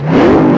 you.